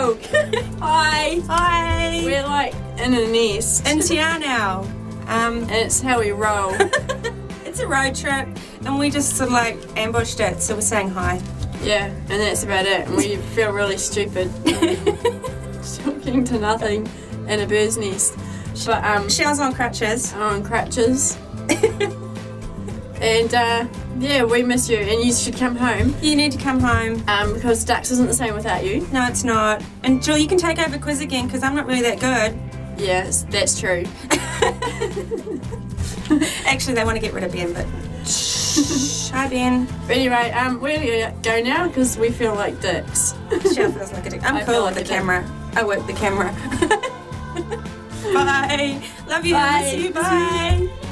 Hi. Hi. We're like in a nest. In now, Um, and it's how we roll. it's a road trip, and we just sort of like ambushed it, so we're saying hi. Yeah, and that's about it. And we feel really stupid. Talking to nothing in a bird's nest. But, um, she was on crutches. On crutches and uh, yeah, we miss you and you should come home. You need to come home. Um, because Dax isn't the same without you. No, it's not. And Jill, you can take over quiz again because I'm not really that good. Yes, that's true. Actually, they want to get rid of Ben, but. Shh. Hi, Ben. But anyway, um, we're gonna go now because we feel like dicks. Shel feels like a dick. I'm I cool with like the a dick. camera. I work the camera. Bye. Love you. Bye. Miss you. Bye.